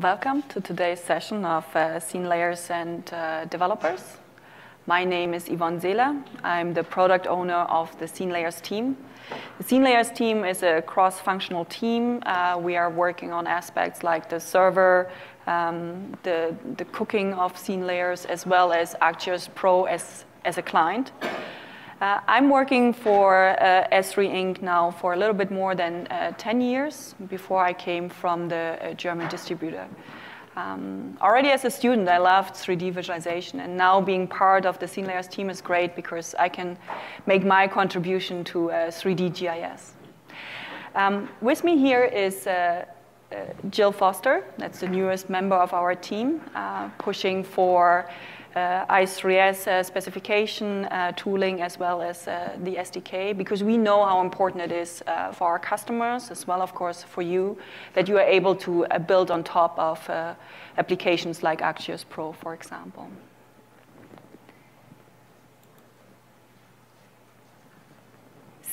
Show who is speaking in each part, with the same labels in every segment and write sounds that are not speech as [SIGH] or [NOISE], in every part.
Speaker 1: Welcome to today's session of uh, Scene Layers and uh, Developers. My name is Yvonne Seeler. I'm the product owner of the Scene Layers team. The Scene Layers team is a cross-functional team. Uh, we are working on aspects like the server, um, the, the cooking of Scene Layers, as well as ArcGIS Pro as, as a client. Uh, I'm working for uh, Esri Inc. now for a little bit more than uh, 10 years before I came from the uh, German distributor. Um, already as a student, I loved 3D visualization, and now being part of the Scene Layers team is great because I can make my contribution to 3D uh, GIS. Um, with me here is uh, Jill Foster, that's the newest member of our team, pushing for i3s uh, specification uh, tooling as well as the SDK because we know how important it is for our customers as well, of course, for you that you are able to build on top of applications like ArcGIS Pro, for example.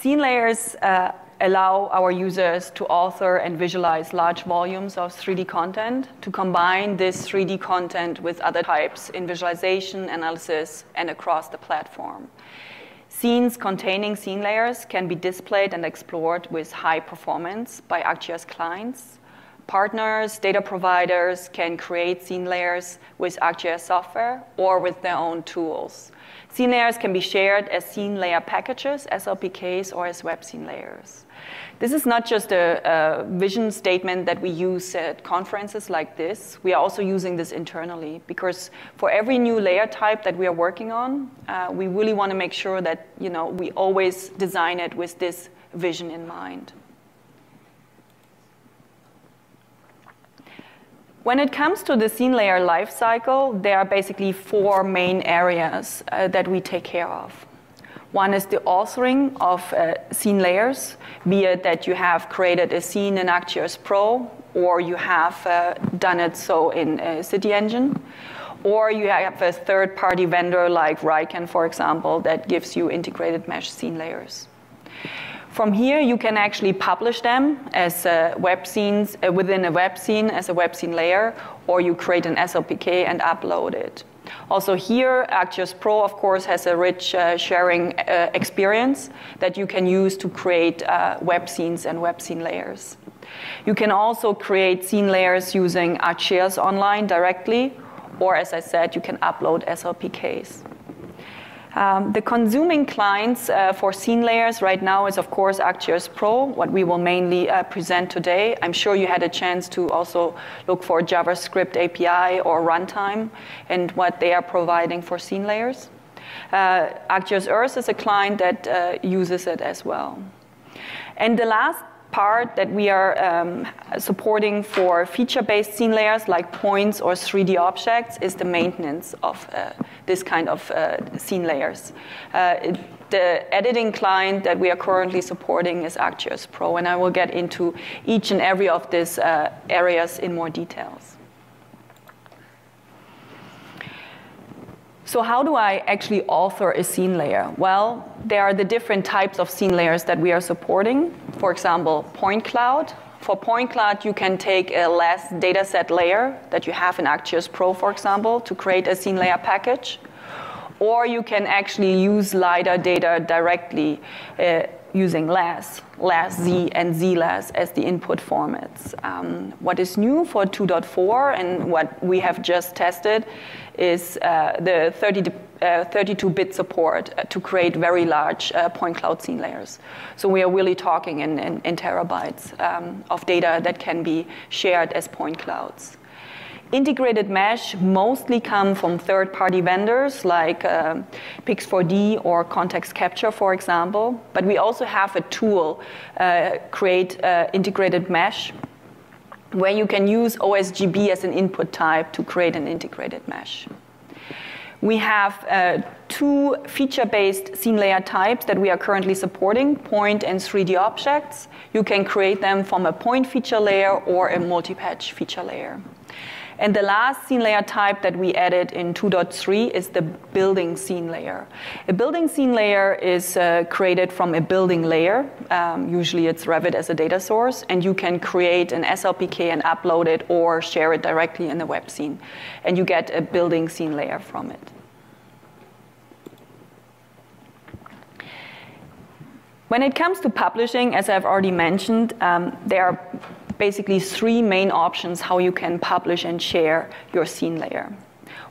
Speaker 1: Scene layers uh, allow our users to author and visualize large volumes of 3D content, to combine this 3D content with other types in visualization, analysis, and across the platform. Scenes containing scene layers can be displayed and explored with high performance by ArcGIS clients. Partners, data providers can create scene layers with ArcGIS software or with their own tools. Scene layers can be shared as scene layer packages, SLPKs, or as web scene layers. This is not just a, a, vision statement that we use at conferences like this. We are also using this internally because for every new layer type that we are working on, uh, we really want to make sure that you know, we always design it with this vision in mind. When it comes to the scene layer lifecycle, there are basically four main areas uh, that we take care of. One is the authoring of uh, scene layers, be it that you have created a scene in ArcGIS Pro, or you have uh, done it so in uh, CityEngine, or you have a third-party vendor like Vricon, for example, that gives you integrated mesh scene layers. From here, you can actually publish them as uh, web scenes uh, within a web scene as a web scene layer, or you create an SLPK and upload it. Also here, ArcGIS Pro, of course, has a rich uh, sharing uh, experience that you can use to create uh, web scenes and web scene layers. You can also create scene layers using ArcGIS Online directly, or as I said, you can upload SLPKs. Um, the consuming clients uh, for scene layers right now is, of course, ArcGIS Pro, what we will mainly uh, present today. I'm sure you had a chance to also look for JavaScript API or runtime and what they are providing for scene layers. Uh, Earth is a client that uh, uses it as well. And the last part that we are um, supporting for feature-based scene layers like points or 3D objects is the maintenance of uh, this kind of uh, scene layers. Uh, it, the editing client that we are currently supporting is ArcGIS Pro, and I will get into each and every of these uh, areas in more details. So how do I actually author a scene layer? Well, there are the different types of scene layers that we are supporting. For example, point cloud. For point cloud, you can take a LAS dataset layer that you have in ArcGIS Pro, for example, to create a scene layer package. Or you can actually use LiDAR data directly uh, using LAS, LAS-Z and ZLAS as the input formats. Um, what is new for 2.4 and what we have just tested is uh, the 30 uh, 32-bit support uh, to create very large uh, point cloud scene layers. So we are really talking in, in, in terabytes um, of data that can be shared as point clouds. Integrated mesh mostly come from third-party vendors like uh, Pix4D or Context Capture, for example. But we also have a tool, uh, create uh, integrated mesh, where you can use OSGB as an input type to create an integrated mesh. We have uh, two feature-based scene layer types that we are currently supporting, point and 3D objects. You can create them from a point feature layer or a multi-patch feature layer. And the last scene layer type that we added in 2.3 is the building scene layer. A building scene layer is uh, created from a building layer. Um, usually it's Revit as a data source, and you can create an SLPK and upload it or share it directly in the web scene. And you get a building scene layer from it. When it comes to publishing, as I've already mentioned, um, there are basically three main options how you can publish and share your scene layer.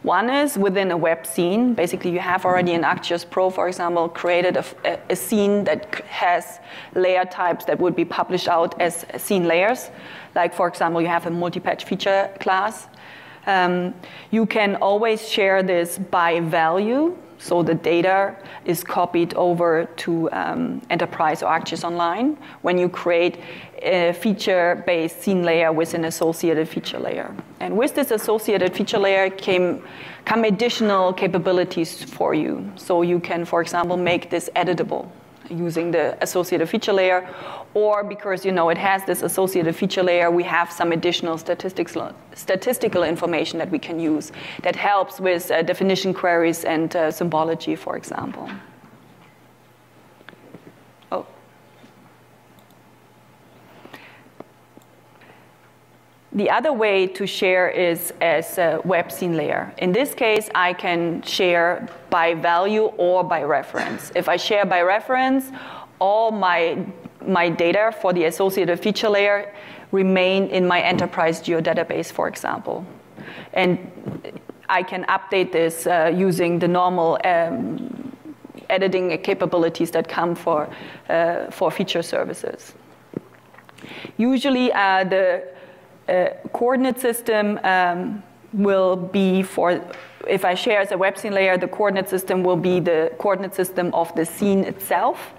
Speaker 1: One is within a web scene. Basically, you have already in ArcGIS Pro, for example, created a, a, scene that has layer types that would be published out as scene layers. Like, for example, you have a multi-patch feature class. Um, you can always share this by value. So the data is copied over to um, Enterprise or ArcGIS Online when you create a feature-based scene layer with an associated feature layer. And with this associated feature layer came come additional capabilities for you. So you can, for example, make this editable using the associated feature layer, or because you know it has this associated feature layer, we have some additional statistical, statistical information that we can use that helps with uh, definition queries and uh, symbology, for example. The other way to share is as a web scene layer. In this case, I can share by value or by reference. If I share by reference, all my, my data for the associated feature layer remain in my enterprise geodatabase, for example. And I can update this uh, using the normal um, editing capabilities that come for, uh, for feature services. Usually, uh, the coordinate system um, will be for, if I share as a web scene layer, the coordinate system will be the coordinate system of the scene itself.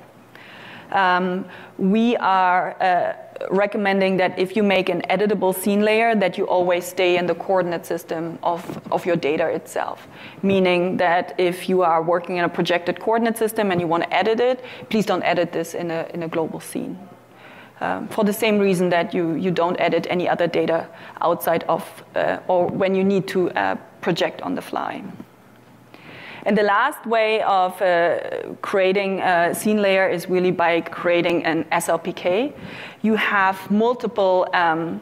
Speaker 1: Um, we are uh, recommending that if you make an editable scene layer, that you always stay in the coordinate system of, of your data itself. Meaning that if you are working in a projected coordinate system and you want to edit it, please don't edit this in a, in a global scene um, for the same reason that you, you don't edit any other data outside of, uh, or when you need to uh, project on the fly. And the last way of uh, creating a scene layer is really by creating an SLPK. You have multiple um,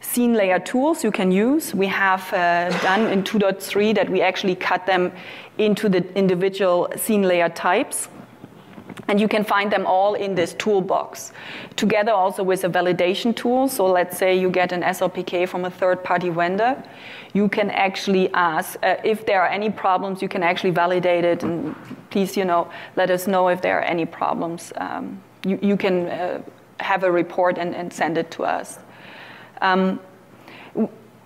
Speaker 1: scene layer tools you can use. We have uh, done in 2.3 that we actually cut them into the individual scene layer types. And you can find them all in this toolbox, together also with a validation tool. So let's say you get an SLPK from a third-party vendor. You can actually ask uh, if there are any problems. You can actually validate it, and please, you know, let us know if there are any problems. Um, you, you can uh, have a report and, and send it to us. Um,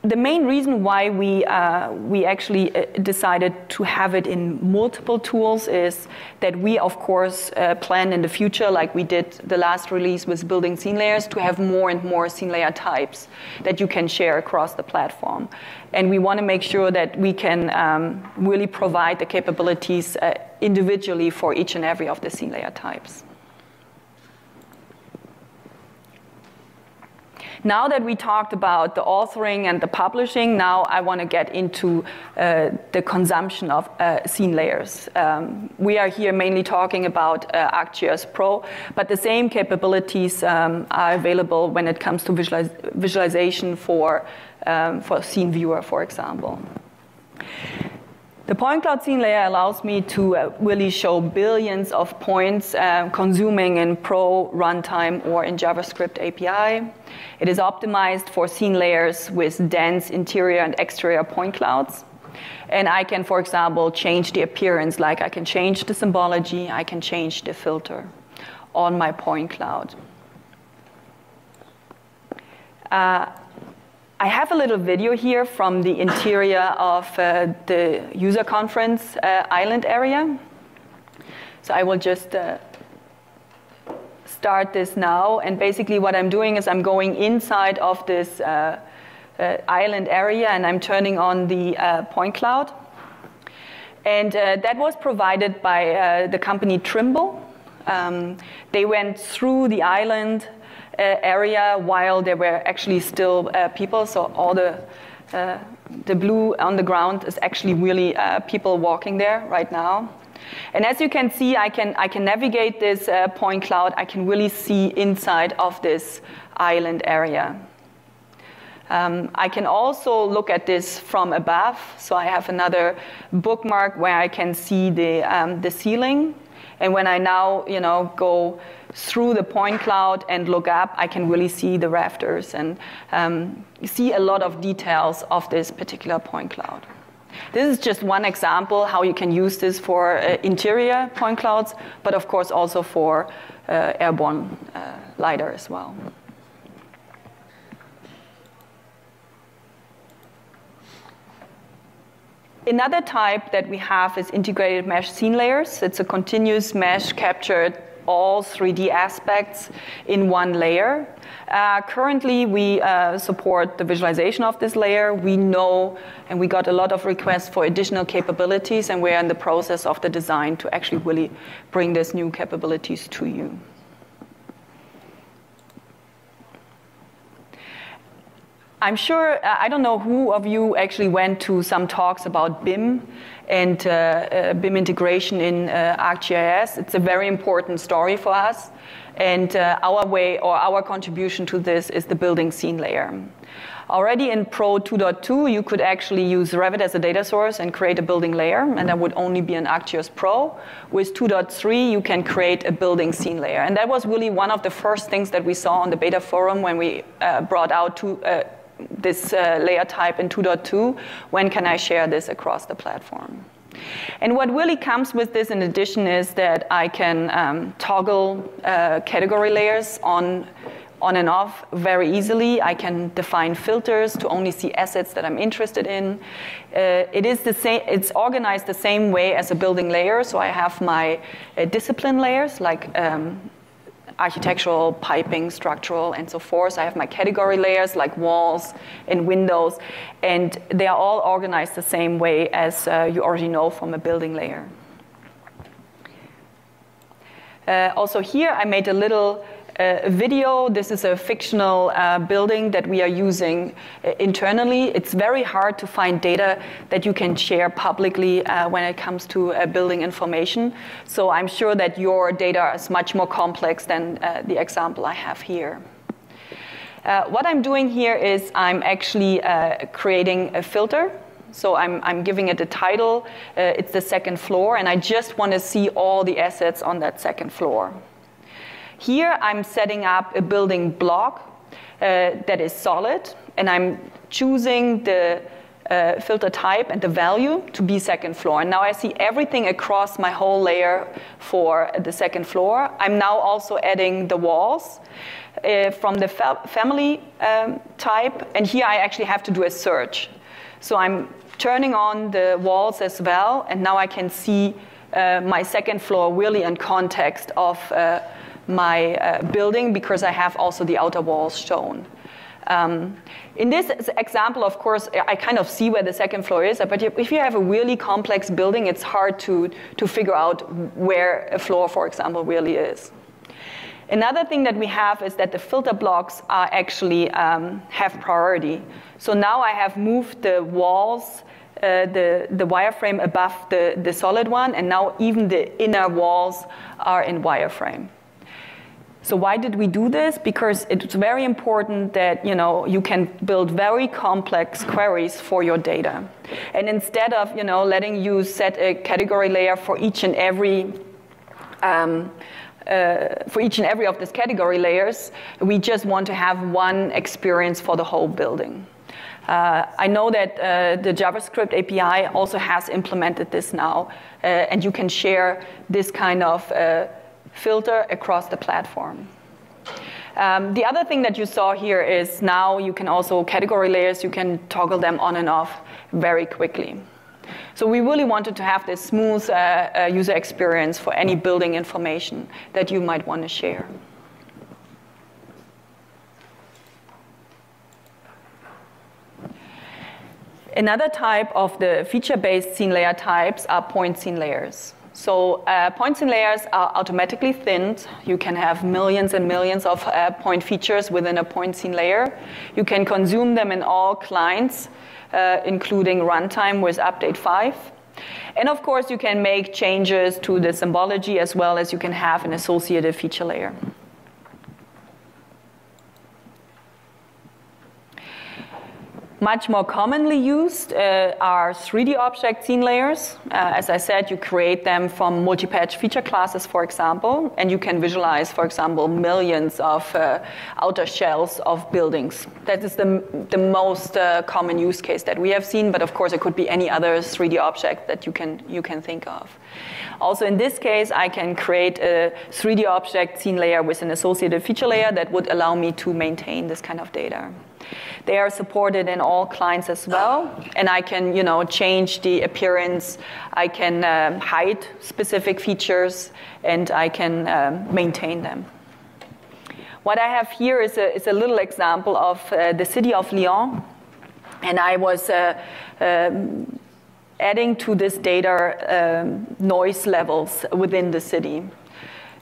Speaker 1: the main reason why we, uh, we actually uh, decided to have it in multiple tools is that we, of course, uh, plan in the future, like we did the last release with building scene layers, to have more and more scene layer types that you can share across the platform. And we want to make sure that we can um, really provide the capabilities uh, individually for each and every of the scene layer types. Now that we talked about the authoring and the publishing, now I want to get into uh, the consumption of uh, scene layers. Um, we are here mainly talking about uh, ArcGIS Pro, but the same capabilities um, are available when it comes to visualiz visualization for, um, for scene viewer, for example. The point cloud scene layer allows me to uh, really show billions of points uh, consuming in Pro, Runtime, or in JavaScript API. It is optimized for scene layers with dense interior and exterior point clouds. And I can, for example, change the appearance, like I can change the symbology, I can change the filter on my point cloud. Uh, I have a little video here from the interior of uh, the user conference uh, island area. So I will just uh, start this now. And basically what I'm doing is I'm going inside of this uh, uh, island area and I'm turning on the uh, point cloud. And that was provided by the company Trimble. Um, they went through the island area while there were actually still uh, people, so all the uh, the blue on the ground is actually really uh, people walking there right now. And as you can see, I can, I can navigate this uh, point cloud. I can really see inside of this island area. Um, I can also look at this from above. So I have another bookmark where I can see the, um, the ceiling. And when I now, you know, go through the point cloud and look up, I can really see the rafters and um, see a lot of details of this particular point cloud. This is just one example how you can use this for uh, interior point clouds, but of course also for uh, airborne uh, LiDAR as well. Another type that we have is integrated mesh scene layers. It's a continuous mesh captured all 3D aspects in one layer. Uh, currently, we uh, support the visualization of this layer. We know, and we got a lot of requests for additional capabilities, and we're in the process of the design to actually really bring these new capabilities to you. I'm sure, uh, I don't know who of you actually went to some talks about BIM and uh, uh, BIM integration in uh, ArcGIS. It's a very important story for us. And uh, our way or our contribution to this is the building scene layer. Already in Pro 2.2, you could actually use Revit as a data source and create a building layer, and that would only be an ArcGIS Pro. With 2.3, you can create a building scene layer. And that was really one of the first things that we saw on the beta forum when we uh, brought out two, this uh, layer type in 2.2, when can I share this across the platform? And what really comes with this in addition is that I can um, toggle uh, category layers on, on and off very easily. I can define filters to only see assets that I'm interested in. Uh, it is the same, it's organized the same way as a building layer. So I have my uh, discipline layers like um, architectural, piping, structural, and so forth. I have my category layers like walls and windows, and they are all organized the same way as uh, you already know from a building layer. Uh, also here I made a little video. This is a fictional uh, building that we are using uh, internally. It's very hard to find data that you can share publicly uh, when it comes to uh, building information. So I'm sure that your data is much more complex than uh, the example I have here. what I'm doing here is I'm actually creating a filter so I'm, I'm, giving it a title. It's the second floor, and I just want to see all the assets on that second floor. Here I'm setting up a building block uh, that is solid, and I'm choosing the uh, filter type and the value to be second floor. And now I see everything across my whole layer for the second floor. I'm now also adding the walls uh, from the fa family um, type, and here I actually have to do a search. So I'm turning on the walls as well, and now I can see uh, my second floor really in context of uh, my uh, building because I have also the outer walls shown. Um, in this example, of course, I kind of see where the second floor is, but if you have a really complex building, it's hard to, to figure out where a floor, for example, really is. Another thing that we have is that the filter blocks are actually um, have priority. So now I have moved the walls, uh, the, the wireframe above the, the solid one, and now even the inner walls are in wireframe. So why did we do this? Because it's very important that you know you can build very complex queries for your data, and instead of you know letting you set a category layer for each and every. Um, uh, for each and every of these category layers, we just want to have one experience for the whole building. Uh, I know that uh, the JavaScript API also has implemented this now, uh, and you can share this kind of uh, filter across the platform. Um, the other thing that you saw here is now you can also category layers, you can toggle them on and off very quickly. So we really wanted to have this smooth uh, uh, user experience for any building information that you might want to share. Another type of the feature-based scene layer types are point scene layers. So uh, point scene layers are automatically thinned. You can have millions and millions of uh, point features within a point scene layer. You can consume them in all clients, uh, including runtime with update 5. And of course, you can make changes to the symbology as well as you can have an associated feature layer. Much more commonly used uh, are 3D object scene layers. Uh, as I said, you create them from multi-patch feature classes, for example, and you can visualize, for example, millions of uh, outer shells of buildings. That is the, the most uh, common use case that we have seen, but of course it could be any other 3D object that you can, you can think of. Also in this case, I can create a 3D object scene layer with an associated feature layer that would allow me to maintain this kind of data. They are supported in all clients as well, and I can, you know, change the appearance. I can um, hide specific features, and I can um, maintain them. What I have here is a, is a little example of uh, the city of Lyon, and I was uh, um, adding to this data um, noise levels within the city.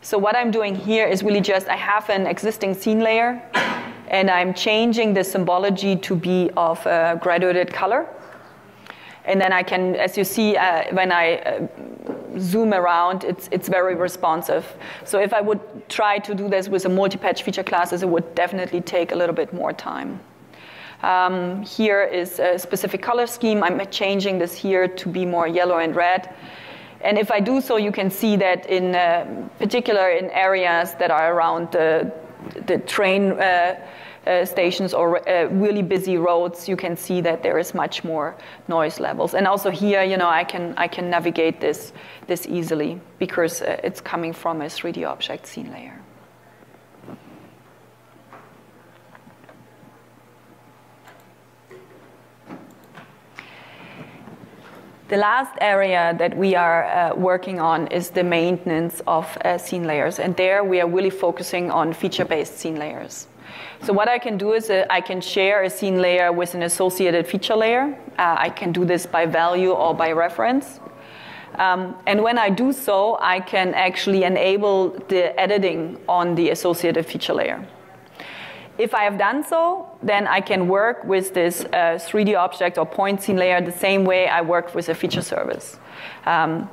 Speaker 1: So what I'm doing here is really just I have an existing scene layer and I'm changing the symbology to be of a graduated color. And then I can, as you see, uh, when I uh, zoom around, it's, it's very responsive. So if I would try to do this with a multi-patch feature classes, it would definitely take a little bit more time. Um, here is a specific color scheme. I'm changing this here to be more yellow and red. And if I do so, you can see that in uh, particular in areas that are around the, the train uh, uh, stations or uh, really busy roads, you can see that there is much more noise levels. And also here, you know, I can, I can navigate this, this easily because uh, it's coming from a 3D object scene layer. The last area that we are uh, working on is the maintenance of uh, scene layers. And there we are really focusing on feature-based scene layers. So what I can do is uh, I can share a scene layer with an associated feature layer. Uh, I can do this by value or by reference. Um, and when I do so, I can actually enable the editing on the associated feature layer. If I have done so, then I can work with this uh, 3D object or point scene layer the same way I work with a feature service. Um,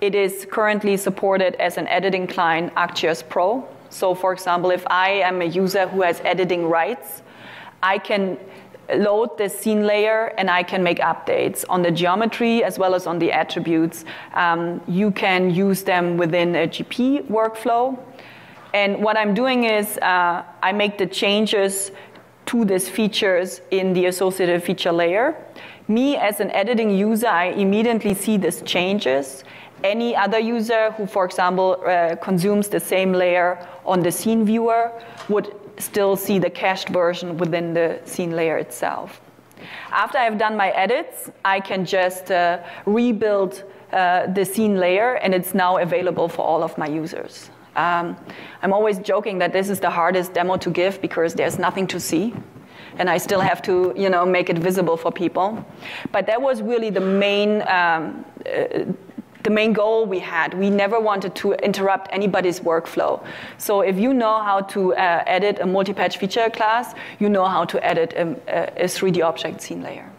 Speaker 1: it is currently supported as an editing client, ArcGIS Pro. So for example, if I am a user who has editing rights, I can load the scene layer and I can make updates on the geometry as well as on the attributes. Um, you can use them within a GP workflow. And what I'm doing is uh, I make the changes to these features in the associated feature layer. Me as an editing user, I immediately see these changes any other user who, for example, uh, consumes the same layer on the scene viewer would still see the cached version within the scene layer itself. After I've done my edits, I can just uh, rebuild uh, the scene layer and it's now available for all of my users. Um, I'm always joking that this is the hardest demo to give because there's nothing to see and I still have to, you know, make it visible for people. But that was really the main um, uh, the main goal we had. We never wanted to interrupt anybody's workflow. So if you know how to uh, edit a multi-patch feature class, you know how to edit a, a 3D object scene layer.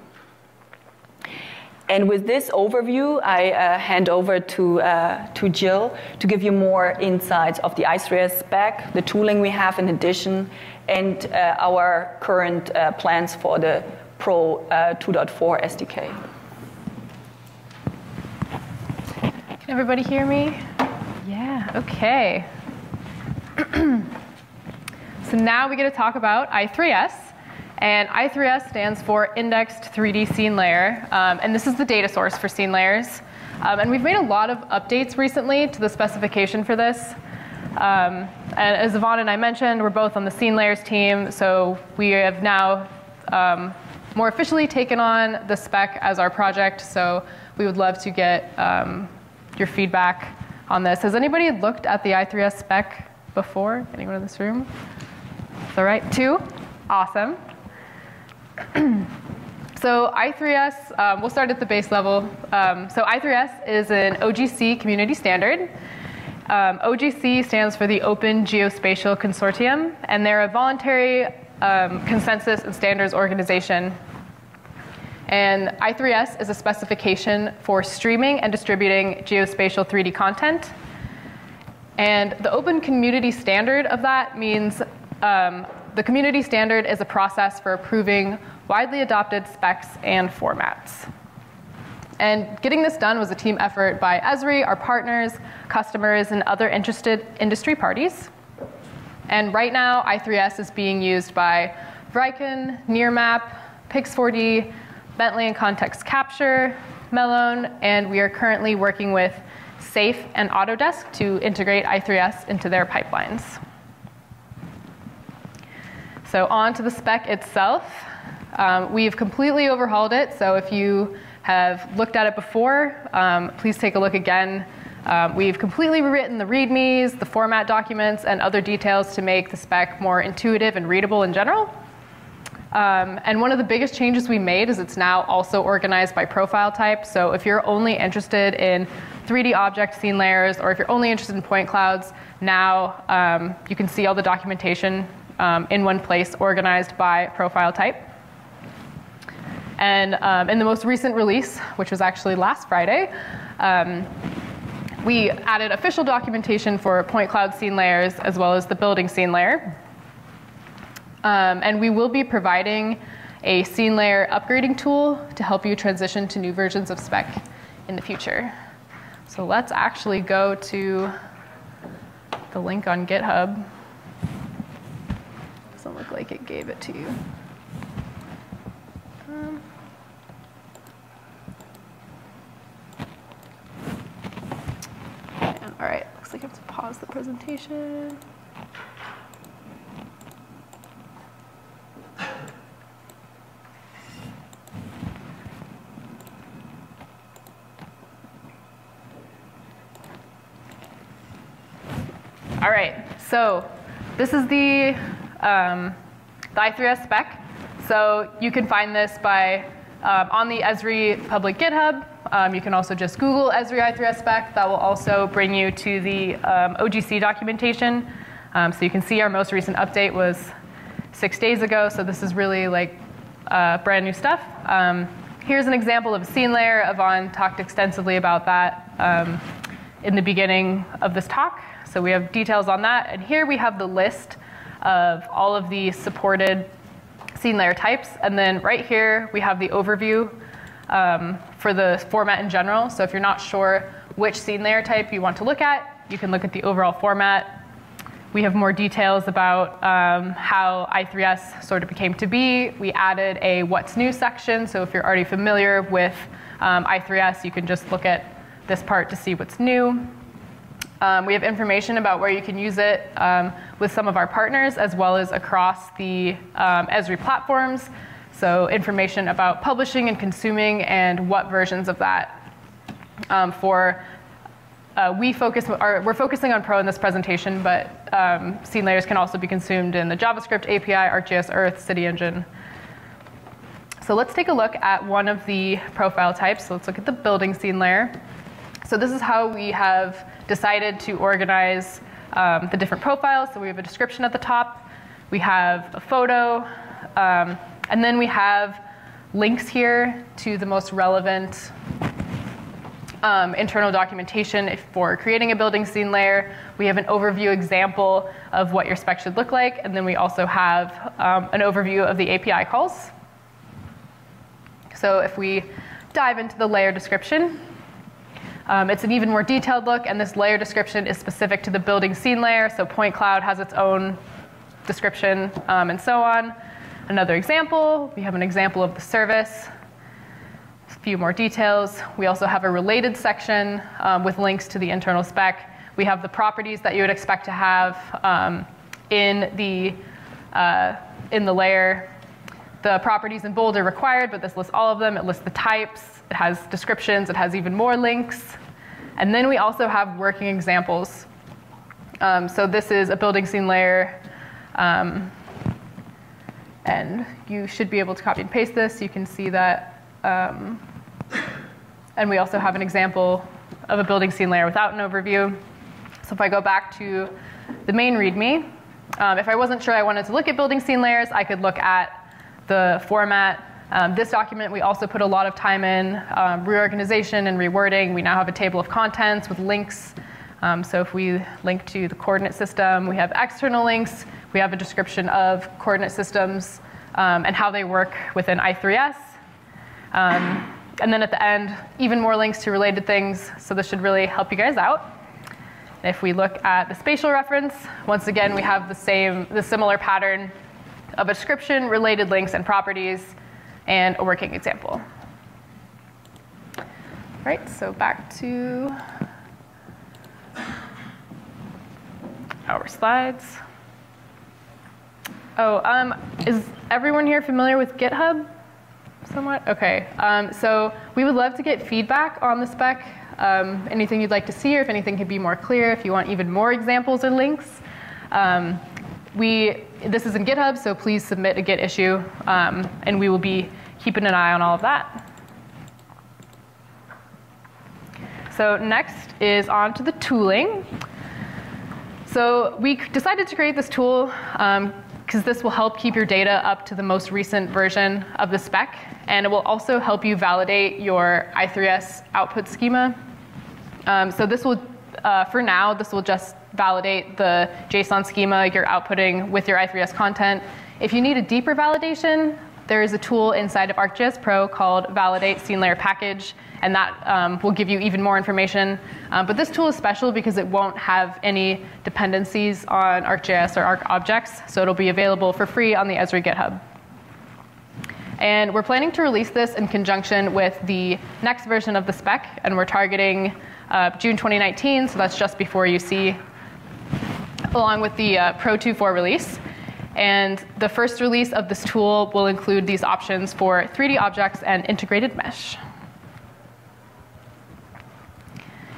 Speaker 1: And with this overview, I uh, hand over to, uh, to Jill to give you more insights of the i3s spec, the tooling we have in addition, and uh, our current uh, plans for the Pro uh, 2.4 SDK.
Speaker 2: Can everybody hear me? Yeah, okay. [CLEARS THROAT] so now we get to talk about I3S. And I3S stands for Indexed 3D Scene Layer. Um, and this is the data source for scene layers. Um, and we've made a lot of updates recently to the specification for this. Um, and as Yvonne and I mentioned, we're both on the scene layers team. So we have now um, more officially taken on the spec as our project. So we would love to get um, your feedback on this. Has anybody looked at the i3s spec before? Anyone in this room? All right, two? Awesome. [CLEARS THROAT] So I3S, um, we'll start at the base level. Um, so I3S is an OGC community standard. Um, OGC stands for the Open Geospatial Consortium, and they're a voluntary um, consensus and standards organization. And I3S is a specification for streaming and distributing geospatial 3D content. And the open community standard of that means um, the community standard is a process for approving widely adopted specs and formats. And getting this done was a team effort by Esri, our partners, customers, and other interested industry parties. And right now, i3s is being used by Vricon, Nearmap, Pix4D, Bentley and Context Capture, Melown, and we are currently working with Safe and Autodesk to integrate i3s into their pipelines. So on to the spec itself. Um, we've completely overhauled it, so if you have looked at it before, um, please take a look again. Um, we've completely rewritten the READMEs, the format documents, and other details to make the spec more intuitive and readable in general. Um, and one of the biggest changes we made is it's now also organized by profile type. So if you're only interested in 3D object scene layers, or if you're only interested in point clouds, now um, you can see all the documentation um, in one place organized by profile type. And um, in the most recent release, which was actually last Friday, um, we added official documentation for point cloud scene layers as well as the building scene layer. Um, and we will be providing a scene layer upgrading tool to help you transition to new versions of spec in the future. So let's actually go to the link on GitHub. Doesn't look like it gave it to you. Um, all right, looks like I have to pause the presentation. All right, so this is the, um, the i3s spec. So you can find this by um, on the Esri public GitHub. Um, you can also just Google Esri i3s spec. That will also bring you to the um, OGC documentation. Um, so you can see our most recent update was six days ago. So this is really like uh, brand new stuff. Um, here's an example of a scene layer. Yvonne talked extensively about that um, in the beginning of this talk. So we have details on that. And here we have the list of all of the supported scene layer types. And then right here, we have the overview um, for the format in general. So if you're not sure which scene layer type you want to look at, you can look at the overall format. We have more details about um, how i3s sort of became to be. We added a what's new section. So if you're already familiar with um, i3s, you can just look at this part to see what's new. Um, we have information about where you can use it um, with some of our partners as well as across the um, Esri platforms. So information about publishing and consuming and what versions of that. Um, for uh, we focus, are, we're focusing on Pro in this presentation, but um, scene layers can also be consumed in the JavaScript API, ArcGIS Earth, CityEngine. So let's take a look at one of the profile types. So let's look at the building scene layer. So this is how we have decided to organize um, the different profiles. So we have a description at the top, we have a photo, um, and then we have links here to the most relevant um, internal documentation for creating a building scene layer. We have an overview example of what your spec should look like, and then we also have um, an overview of the API calls. So if we dive into the layer description, um, it's an even more detailed look, and this layer description is specific to the building scene layer. So point cloud has its own description um, and so on. Another example, we have an example of the service. A few more details. We also have a related section um, with links to the internal spec. We have the properties that you would expect to have um, in the uh, in the layer. The properties in bold are required, but this lists all of them. It lists the types, it has descriptions, it has even more links. And then we also have working examples. Um, so this is a building scene layer. Um, And you should be able to copy and paste this. You can see that. Um, and we also have an example of a building scene layer without an overview. So if I go back to the main README, um, if I wasn't sure I wanted to look at building scene layers, I could look at the format. Um, this document, we also put a lot of time in um, reorganization and rewording. We now have a table of contents with links. Um, so if we link to the coordinate system, we have external links. We have a description of coordinate systems um, and how they work within I3S. Um, and then at the end, even more links to related things. So this should really help you guys out. If we look at the spatial reference, once again, we have the same, the similar pattern of a description, related links and properties, and a working example. All right, so back to our slides. Oh, um, is everyone here familiar with GitHub? Somewhat? Okay. Um, so we would love to get feedback on the spec um, anything you'd like to see or if anything could be more clear, if you want even more examples or links. Um, we, this is in GitHub, so please submit a Git issue, um, and we will be keeping an eye on all of that. So next is on to the tooling. So we decided to create this tool because um, this will help keep your data up to the most recent version of the spec, and it will also help you validate your I3S output schema um, so this will, uh, for now, this will just validate the JSON schema you're outputting with your i3s content. If you need a deeper validation, there is a tool inside of ArcGIS Pro called Validate Scene Layer Package, and that um, will give you even more information. Um, but this tool is special because it won't have any dependencies on ArcGIS or ArcObjects, so it'll be available for free on the Esri GitHub. And we're planning to release this in conjunction with the next version of the spec, and we're targeting uh, June 2019, so that's just before UC, along with the uh, Pro 2.4 release. And the first release of this tool will include these options for 3D objects and integrated mesh.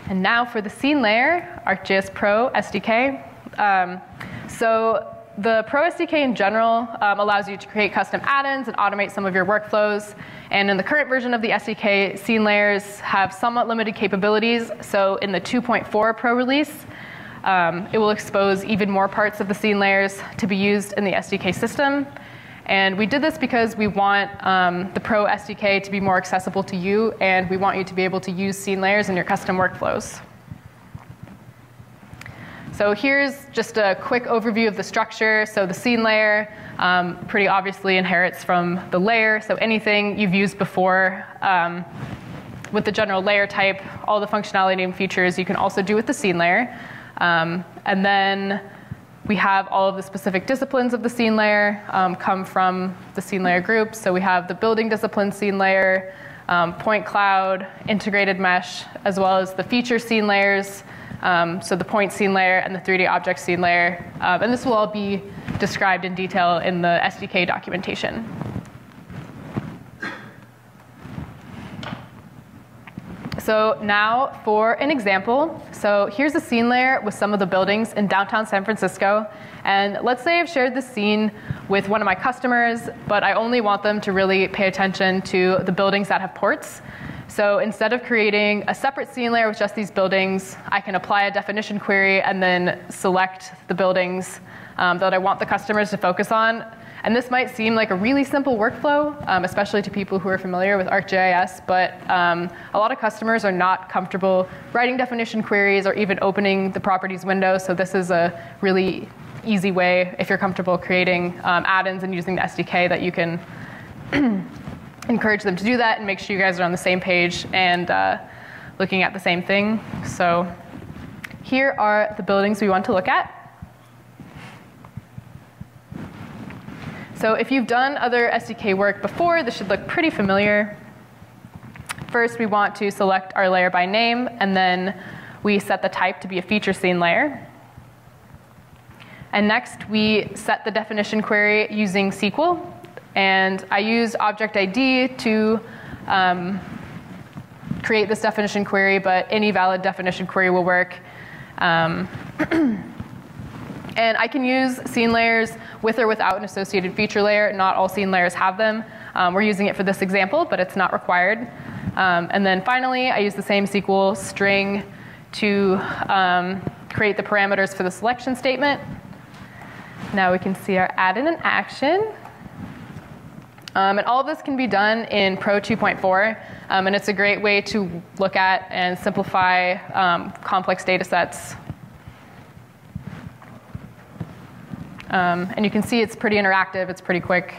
Speaker 2: And now for the scene layer, ArcGIS Pro SDK. Um, so the Pro SDK in general um, allows you to create custom add-ins and automate some of your workflows. And in the current version of the SDK, scene layers have somewhat limited capabilities. So in the 2.4 Pro release, um, it will expose even more parts of the scene layers to be used in the SDK system. And we did this because we want um, the Pro SDK to be more accessible to you, and we want you to be able to use scene layers in your custom workflows. So here's just a quick overview of the structure. So the scene layer um, pretty obviously inherits from the layer. So anything you've used before um, with the general layer type, all the functionality and features you can also do with the scene layer. Um, and then we have all of the specific disciplines of the scene layer um, come from the scene layer group. So we have the building discipline scene layer, um, point cloud, integrated mesh, as well as the feature scene layers, um, so the point scene layer and the 3D object scene layer. Um, and this will all be described in detail in the SDK documentation. So now for an example. So here's a scene layer with some of the buildings in downtown San Francisco. And let's say I've shared this scene with one of my customers, but I only want them to really pay attention to the buildings that have ports. So instead of creating a separate scene layer with just these buildings, I can apply a definition query and then select the buildings um, that I want the customers to focus on. And this might seem like a really simple workflow, um, especially to people who are familiar with ArcGIS, but um, a lot of customers are not comfortable writing definition queries or even opening the properties window. So this is a really easy way, if you're comfortable creating um, add-ins and using the SDK, that you can [CLEARS THROAT] encourage them to do that and make sure you guys are on the same page and uh, looking at the same thing. So here are the buildings we want to look at. So if you've done other SDK work before, this should look pretty familiar. First, we want to select our layer by name, and then we set the type to be a feature scene layer. And next, we set the definition query using SQL and I use object ID to um, create this definition query, but any valid definition query will work. Um, [CLEARS THROAT] And I can use scene layers with or without an associated feature layer. Not all scene layers have them. Um, we're using it for this example, but it's not required. Um, and then finally, I use the same SQL string to um, create the parameters for the selection statement. Now we can see our add-in in action. Um, and all of this can be done in Pro 2.4, um, and it's a great way to look at and simplify um, complex data sets Um, and you can see it's pretty interactive, it's pretty quick.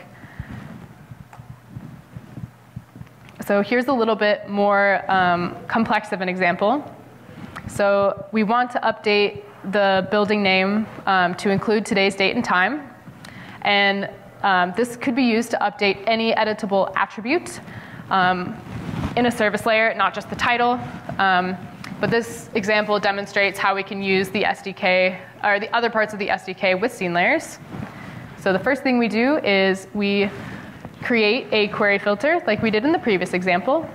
Speaker 2: So here's a little bit more um, complex of an example. So we want to update the building name um, to include today's date and time. And um, this could be used to update any editable attribute um, in a service layer, not just the title. Um, but this example demonstrates how we can use the SDK, or the other parts of the SDK with scene layers. So the first thing we do is we create a query filter like we did in the previous example.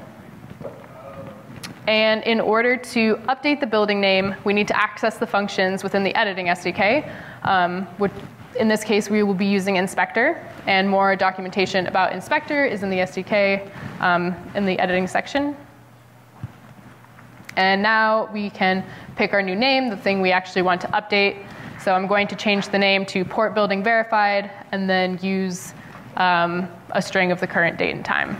Speaker 2: And in order to update the building name, we need to access the functions within the editing SDK. Um, which in this case, we will be using inspector, and more documentation about inspector is in the SDK um, in the editing section. And now we can pick our new name, the thing we actually want to update. So I'm going to change the name to port building verified and then use um, a string of the current date and time.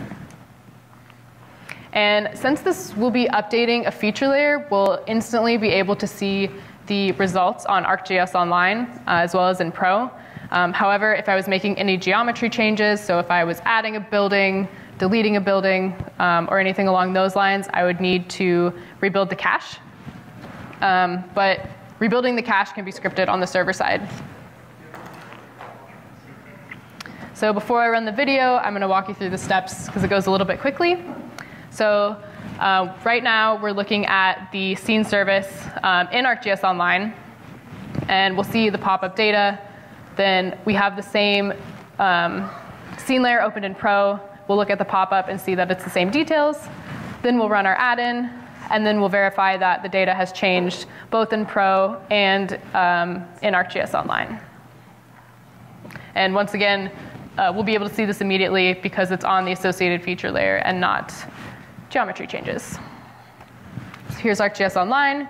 Speaker 2: And since this will be updating a feature layer, we'll instantly be able to see the results on ArcGIS Online uh, as well as in Pro. Um, however, if I was making any geometry changes, so if I was adding a building, deleting a building, um, or anything along those lines, I would need to rebuild the cache. Um, but rebuilding the cache can be scripted on the server side. So before I run the video, I'm going to walk you through the steps because it goes a little bit quickly. So uh, right now, we're looking at the scene service um, in ArcGIS Online, and we'll see the pop-up data. Then we have the same um, scene layer opened in Pro. We'll look at the pop-up and see that it's the same details. Then we'll run our add-in, and then we'll verify that the data has changed both in Pro and um, in ArcGIS Online. And once again, uh, we'll be able to see this immediately because it's on the associated feature layer and not geometry changes. So here's ArcGIS Online.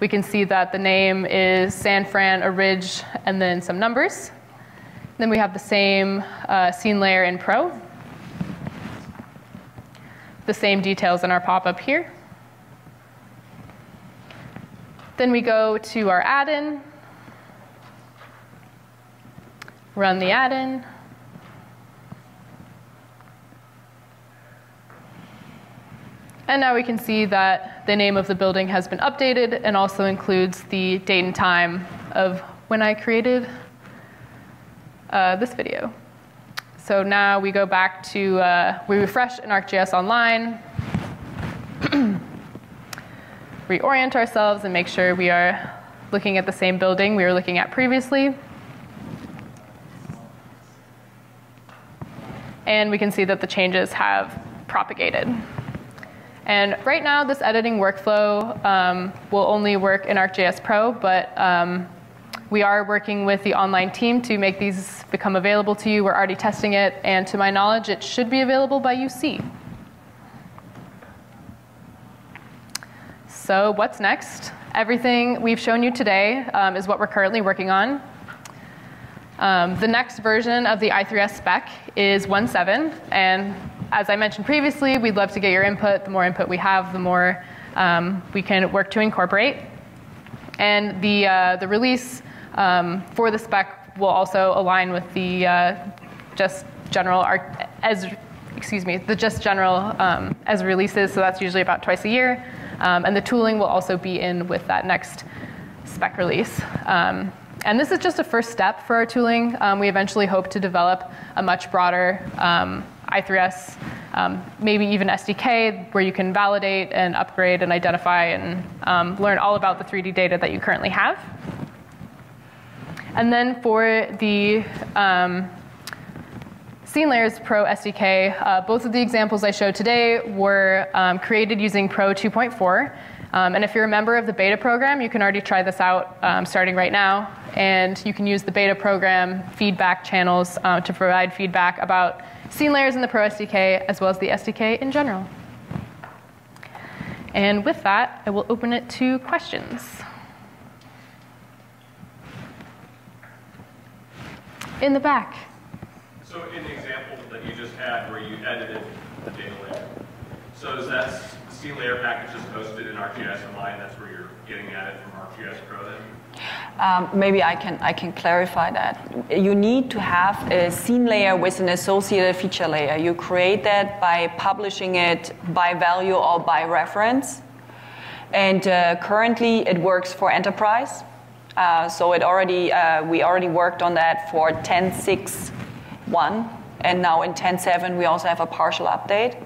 Speaker 2: We can see that the name is San Fran, a ridge, and then some numbers. Then we have the same uh, scene layer in Pro the same details in our pop-up here. Then we go to our add-in, run the add-in. And now we can see that the name of the building has been updated and also includes the date and time of when I created uh, this video. So now we go back to, uh, we refresh in ArcGIS Online, [CLEARS THROAT] reorient ourselves and make sure we are looking at the same building we were looking at previously. And we can see that the changes have propagated. And right now, this editing workflow um, will only work in ArcGIS Pro, but um, we are working with the online team to make these become available to you. We're already testing it, and to my knowledge, it should be available by UC. So, what's next? Everything we've shown you today um, is what we're currently working on. Um, the next version of the I3S spec is 1.7, and as I mentioned previously, we'd love to get your input. The more input we have, the more um, we can work to incorporate. And the, uh, the release um, for the spec will also align with the uh, just general as excuse me the just general um, as releases. So that's usually about twice a year, um, and the tooling will also be in with that next spec release. Um, and this is just a first step for our tooling. Um, we eventually hope to develop a much broader um, I3S, um, maybe even SDK, where you can validate and upgrade and identify and learn all about the 3D data that you currently have. And then for the um, Scene Layers Pro SDK, uh, both of the examples I showed today were um, created using Pro 2.4. Um, and if you're a member of the beta program, you can already try this out um, starting right now. And you can use the beta program feedback channels uh, to provide feedback about scene layers in the Pro SDK as well as the SDK in general. And with that, I will open it to questions. In the back.
Speaker 3: So in the example that you just had where you edited the data layer, so is that scene layer package just hosted in ArcGIS Online? That's where you're getting at it from ArcGIS Pro then?
Speaker 1: Um, maybe I can, I can clarify that. You need to have a scene layer with an associated feature layer. You create that by publishing it by value or by reference. And uh, currently it works for enterprise. Uh, so it already, uh, we already worked on that for 10.6.1, and now in 10.7 we also have a partial update.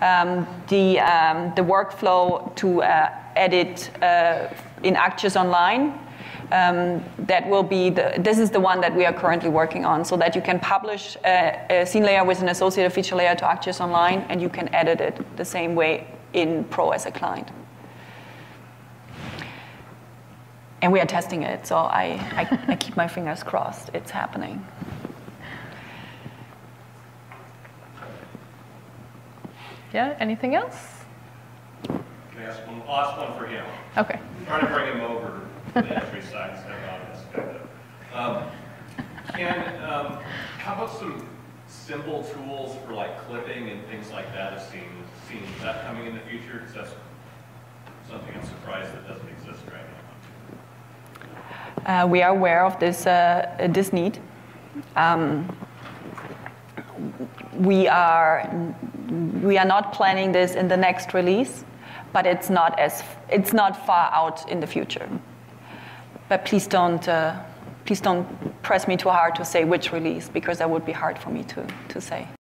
Speaker 1: Um, the, um, the workflow to uh, edit uh, in ArcGIS Online, um, that will be the, this is the one that we are currently working on, so that you can publish a, a scene layer with an associated feature layer to ArcGIS Online, and you can edit it the same way in Pro as a client. And we are testing it, so I, I, I keep my fingers crossed. It's happening.
Speaker 2: Yeah, anything else?
Speaker 3: Can I ask one, I'll one for him.
Speaker 2: Okay.
Speaker 3: I'm trying to bring him over to the entry side instead of on this kind of. Um, Ken, um, how about some simple tools for like clipping and things like that of scenes? Scenes, is that coming in the future? Because that's something I'm surprised that doesn't exist right now.
Speaker 1: Uh, we are aware of this, uh, this need. Um, we are we are not planning this in the next release, but it's not as it's not far out in the future. But please don't uh, please don't press me too hard to say which release because that would be hard for me to to say.